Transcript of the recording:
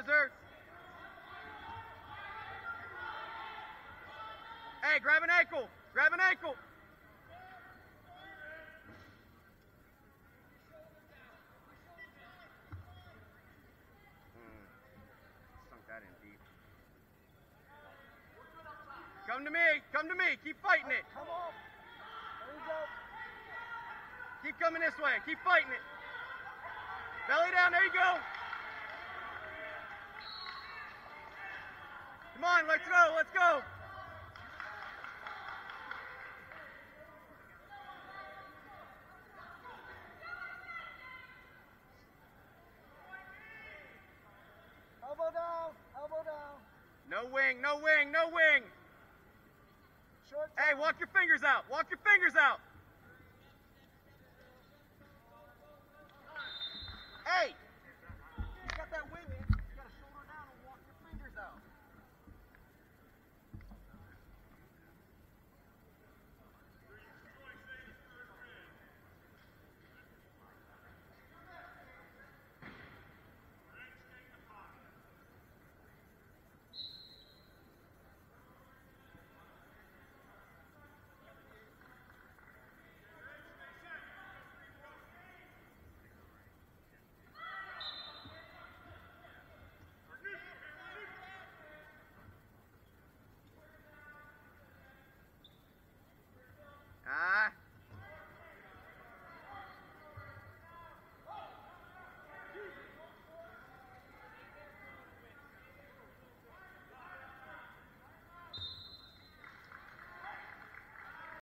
Rizzer. Hey, grab an ankle. Grab an ankle. Hmm. Sunk that in deep. Come to me. Come to me. Keep fighting it. Come on. There you go. Keep coming this way. Keep fighting it. Belly down. There you go. Come on. Let's go. Let's go. Elbow down. Elbow down. No wing. No wing. No wing. Short Hey, walk your fingers out. Walk your fingers out.